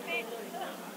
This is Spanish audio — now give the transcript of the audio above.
perfecto.